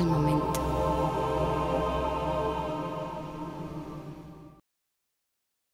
el momento.